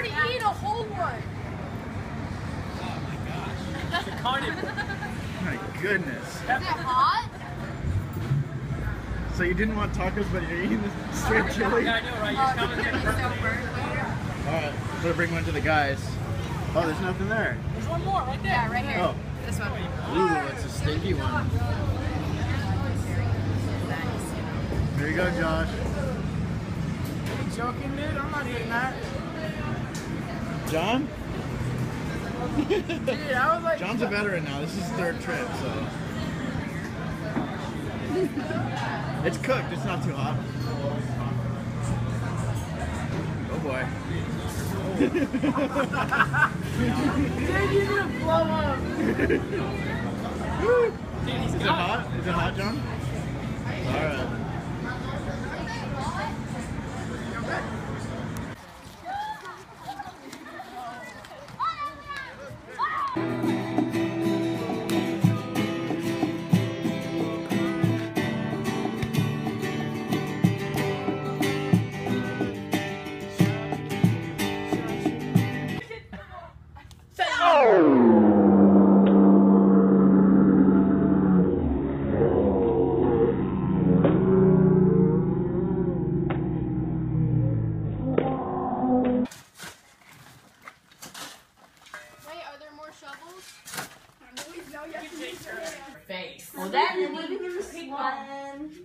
already ate a whole one. Oh my gosh. My goodness. Is it hot? So you didn't want tacos, but you're eating this oh straight chili? Yeah, I know, right? Oh, You're it's coming gonna be so burnt later. Alright, bring one to the guys. Oh, there's nothing there. There's one more right there. Yeah, right here. Oh. This one. Ooh, it's a stinky one. There you go, Josh. Are You joking, dude? I'm not eating that. John? Dude, I was like, John's a veteran now. This is his third trip, so. It's cooked. It's not too hot. Oh boy. dude, you're gonna blow up. Is it hot? Is it hot, John? All right. Wait,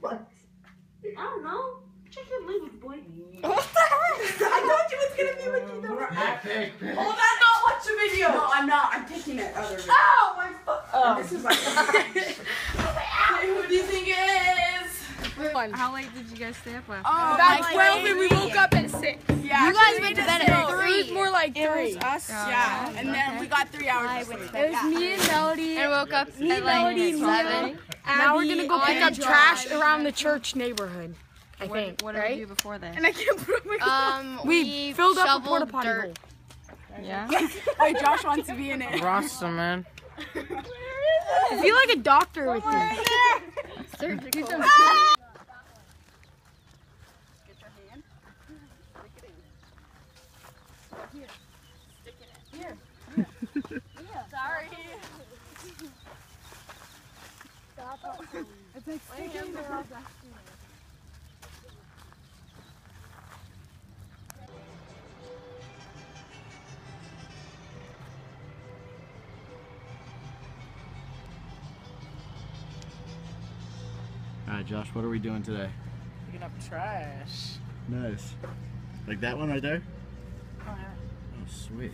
one. What? I don't know. Check your language, boy. I told you it's gonna be with you though. Pig, pig. Hold on, not watch the video. No, I'm not. I'm taking it other video. Oh, my foot. Oh. This is like. Who do you think it is? How late did you guys stay up last Oh, About like 12 and we woke up at 6. Yeah, You guys actually, went to we bed just at stayed- three. It was more like 3. It was us, oh, yeah, and then we got three hours. of sleep. It was me and Melody. And woke up me, at like Melody, 7. Mia. Now we're gonna go pick up Abby, trash around the church neighborhood. I What, think, what did right? we do before this? And I can't put up my. Um, we, we, filled up a porta potty dirt. hole. Yeah. Wait, Josh wants to be in it. Rasta, man. I feel like a doctor with you. Surgical. Ah! Get your hand. Stick it in. Here. Stick it in. Here. Here. yeah. Sorry. All right, Josh. What are we doing today? Picking up trash. Nice. Like that one right there? Oh, yeah. sweet.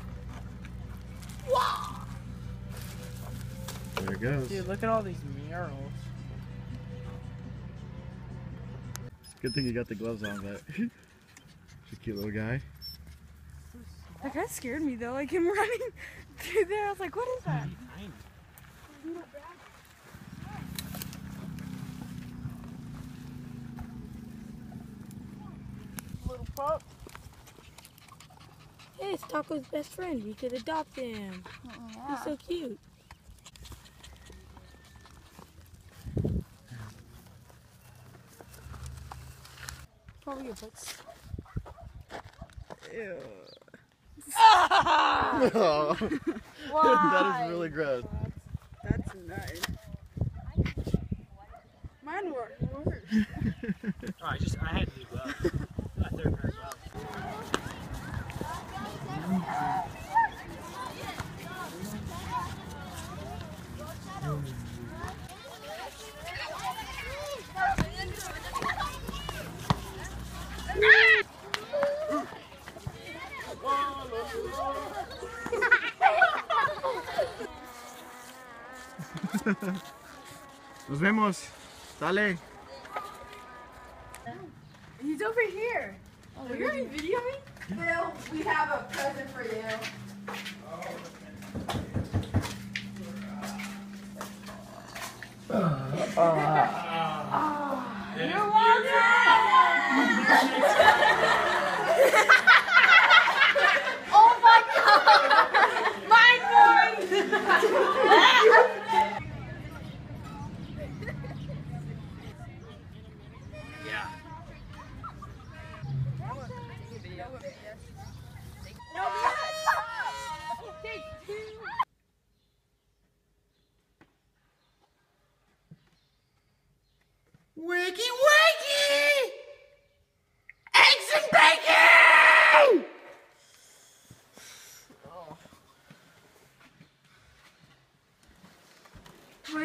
There it goes. Dude, look at all these murals. Good thing you got the gloves on, but he's a cute little guy. That kind of scared me though, like him running through there. I was like, what is that? Little pup. Hey, it's Taco's best friend. We could adopt him. Oh, he's so cute. Probably your butts. Oh, that is really gross. That's nice. Mine worked. Alright, just I had to do gloves. I third pair Nos vemos. Dale. He's over here. Oh, you're in video me? Phil, we have a present for you. Yeah. Oh no,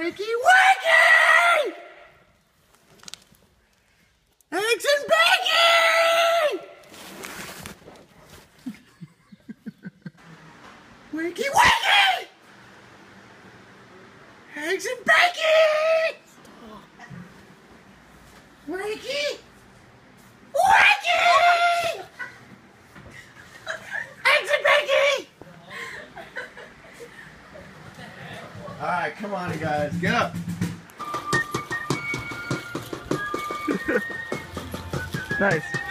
Wakey, wakey! Eggs and bacon! wakey, wakey! Come on, guys. Get up. Nice.